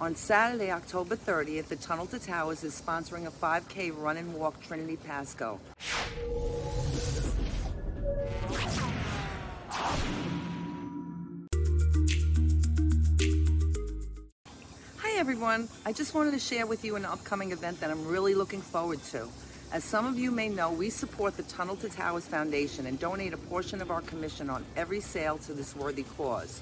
On Saturday, October 30th, the Tunnel to Towers is sponsoring a 5K run and walk Trinity Pasco. Hi everyone, I just wanted to share with you an upcoming event that I'm really looking forward to. As some of you may know, we support the Tunnel to Towers Foundation and donate a portion of our commission on every sale to this worthy cause.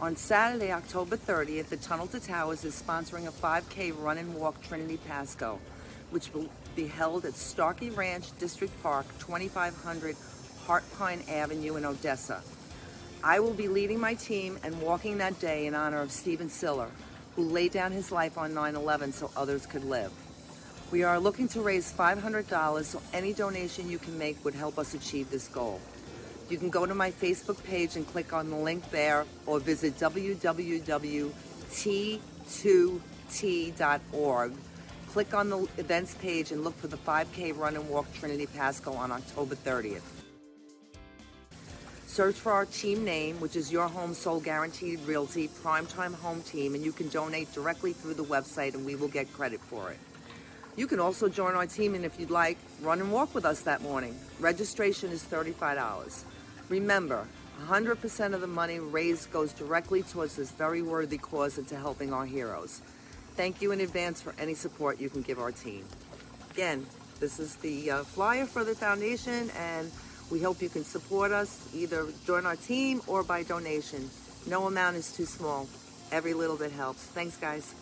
On Saturday, October 30th, the Tunnel to Towers is sponsoring a 5K run and walk Trinity Pasco, which will be held at Starkey Ranch District Park, 2500 Heart Pine Avenue in Odessa. I will be leading my team and walking that day in honor of Stephen Siller, who laid down his life on 9 11 so others could live. We are looking to raise $500, so any donation you can make would help us achieve this goal. You can go to my Facebook page and click on the link there or visit www.t2t.org. Click on the events page and look for the 5K Run and Walk Trinity Pasco on October 30th. Search for our team name, which is Your Home Sold Guaranteed Realty Primetime Home Team, and you can donate directly through the website and we will get credit for it. You can also join our team and if you'd like, run and walk with us that morning. Registration is $35. Remember, 100% of the money raised goes directly towards this very worthy cause and to helping our heroes. Thank you in advance for any support you can give our team. Again, this is the uh, flyer for the foundation and we hope you can support us either join our team or by donation. No amount is too small. Every little bit helps. Thanks, guys.